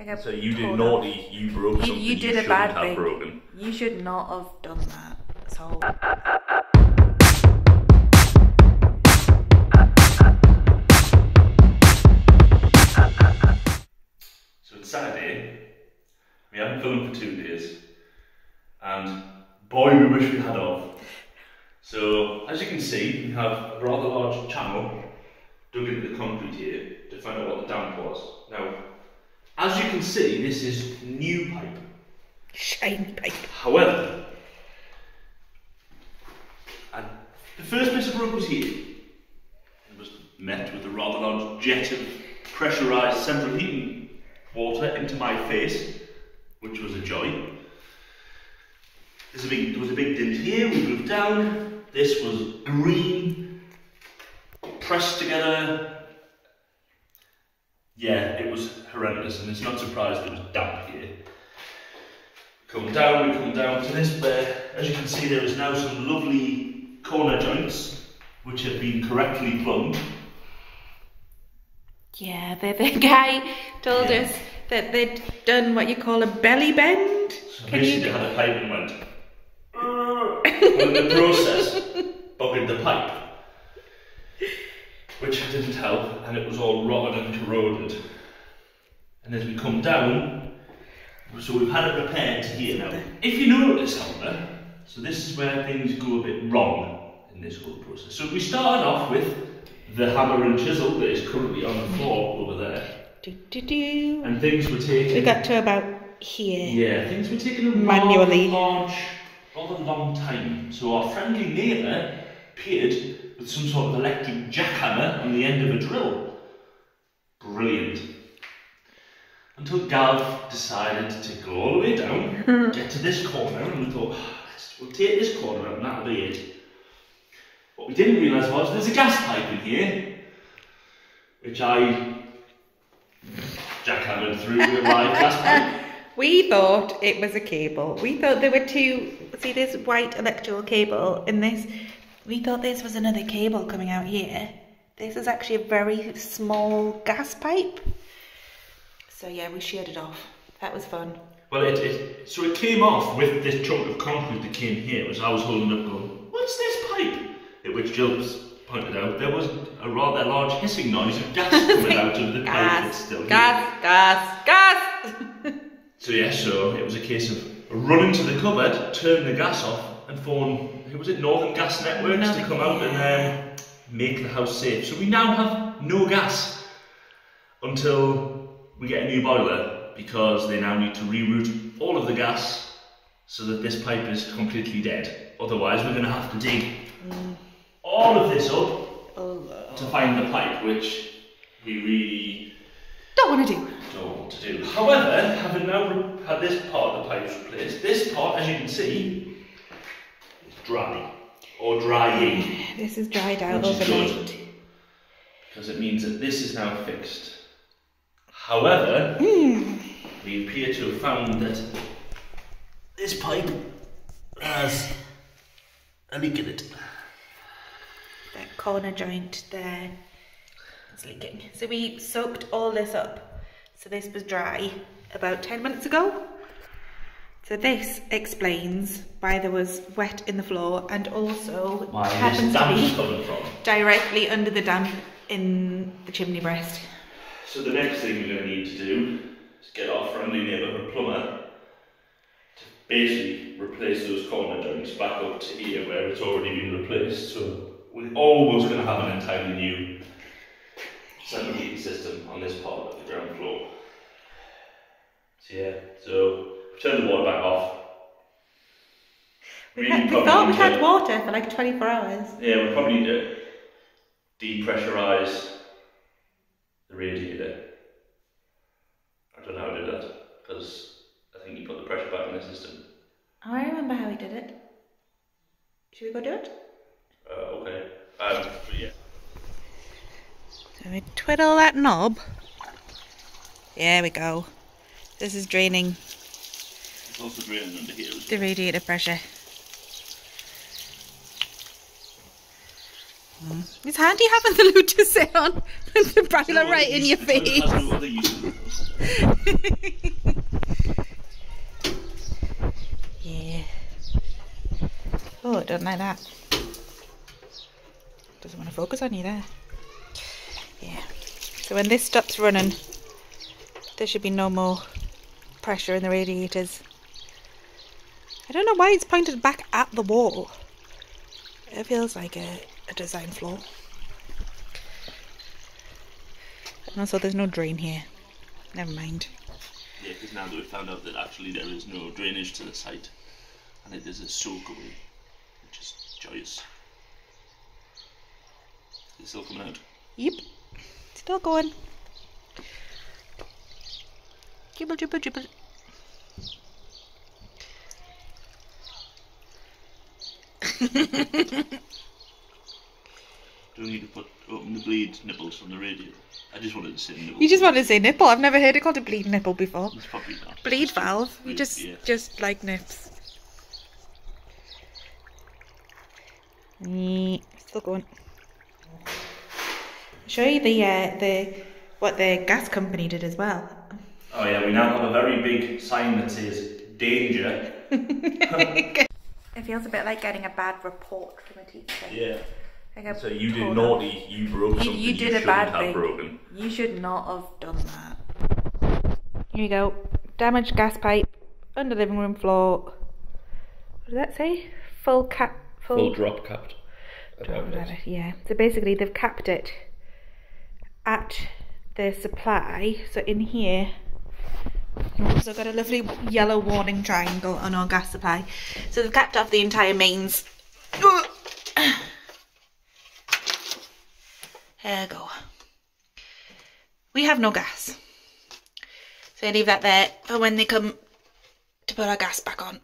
Like a So you did torn naughty, you broke You, something you did a bad thing. broken. You should not have done that. So So it's Saturday, we haven't filmed for two days, and boy we wish we had off. So as you can see, we have a rather large channel dug into the concrete here to find out what the damp was. Now, as you can see, this is new pipe. shiny pipe. However, and the first piece of rope was here. It was met with a rather large jet of pressurised central heating water into my face, which was a joy. A big, there was a big dent here, we moved down. This was green, pressed together. Yeah, it was horrendous, and it's not surprised it was damp here. Come down, we come down to this where, as you can see, there is now some lovely corner joints which have been correctly plumbed. Yeah, the, the guy told Yeah. us that they'd done what you call a belly bend. So Can basically, you? had a pipe and went. In the process, buggered the pipe, which didn't help, and it was all rotted and corroded. And as we come down, so we've had it repaired to here now. If you notice, however, so this is where things go a bit wrong in this whole process. So we started off with the hammer and chisel that is currently on the floor over there, Do, do, do. and things were taken. We got to about here. Yeah, things were taken a Manually. large, rather long time. So our friendly neighbour appeared with some sort of electric jackhammer on the end of a drill. Brilliant. Until Gav decided to go all the way down, get to this corner, and we thought, "Ah, let's, we'll take this corner out and that'll be it. What we didn't realise was there's a gas pipe in here, which I jackhammered through with a live gas pipe. We thought it was a cable. We thought there were two. See this white electrical cable in this. We thought this was another cable coming out here. This is actually a very small gas pipe. So yeah, we sheared it off. That was fun. Well, it, it so it came off with this chunk of concrete that came here, as I was holding up, going, "What's this pipe?" At which Jill was pointed out there was a rather large hissing noise of gas coming out of the pipe that's Gas, still here. gas, gas, gas. So yeah, so it was a case of running to the cupboard, turn the gas off, and phone who was it, Northern Gas Networks, to come out and um, make the house safe. So we now have no gas until we get a new boiler because they now need to reroute all of the gas so that this pipe is completely dead. Otherwise, we're going to have to dig all of this up Oh, to find the pipe, which we really don't want to do. don't what to do. However, having now had this part of the pipe replaced, this part, as you can see, dry or drying This is dried out Which overnight. because it means that this is now fixed. However, hmm. we appear to have found that this pipe has a leak in it. That corner joint there is leaking. So we soaked all this up. So this was dry about 10 minutes ago. So this explains why there was wet in the floor and also Why happens to be coming from. directly under the damp in the chimney breast. So the next thing we're going to need to do is get our friendly neighbourhood plumber to basically replace those corner joints back up to here where it's already been replaced. So we're almost going to have an entirely new central heating system on this part of the ground floor. So yeah, so turn the water back off. We, Really had, we thought we had to- water for like 24 hours. Yeah, we probably need to depressurise the radiator. I don't know how I did that because I think you put the pressure back in the system. I remember how we did it. Should we go do it? Uh, okay. Um, yeah. So we twiddle that knob. There we go. This is draining also draining under here. the radiator pressure. Mm. It's handy having the loo to sit on and the boiler well. right in your It has face. no other use. yeah. Oh, I don't like that. Doesn't want to focus on you there. Yeah. So when this stops running, there should be no more pressure in the radiators. I don't know why it's pointed back at the wall. It feels like a, a design flaw. And also there's no drain here. Never mind. Yeah, because now that we've found out that actually there is no drainage to the site, and it is a soak away, which is joyous. Is it still coming out? Yep. Still going. Jibble, jibble, jibble. Do we need to put open the bleed nipples on the radio? I just wanted to say nipples. You just wanted to say nipple. I've never heard it called a bleed nipple before. It's probably not. Bleed It's valve. We bleed, just yeah. just like nips. Mm, Still going. Show you the uh, the what the gas company did as well. Oh yeah, we now have a very big sign that says danger. It feels a bit like getting a bad report from a teacher. Yeah. Like So you did naughty. You broke You, something you did a shouldn't bad thing. broken. You should not have done that. Here we go. Damaged gas pipe under living room floor. What does that say? Full cap. Full drop capped. Yeah. So basically, they've capped it at the supply. So in here, we've also got a lovely yellow warning triangle on our gas supply. So they've capped off the entire mains. There we go. We have no gas. So I leave that there for when they come to put our gas back on.